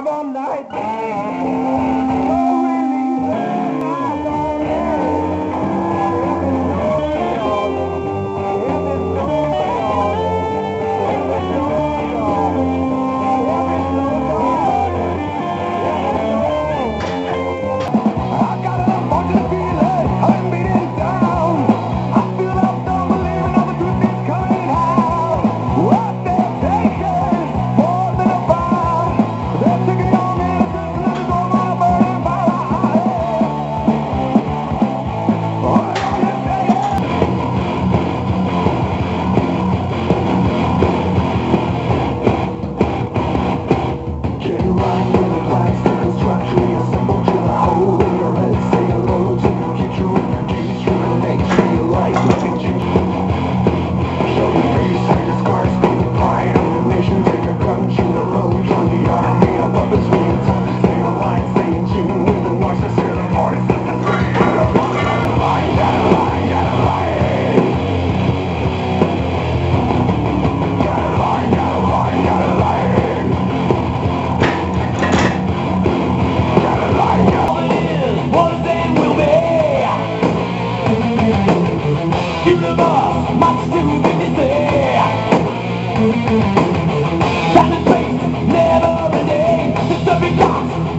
Have a night.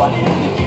What is it?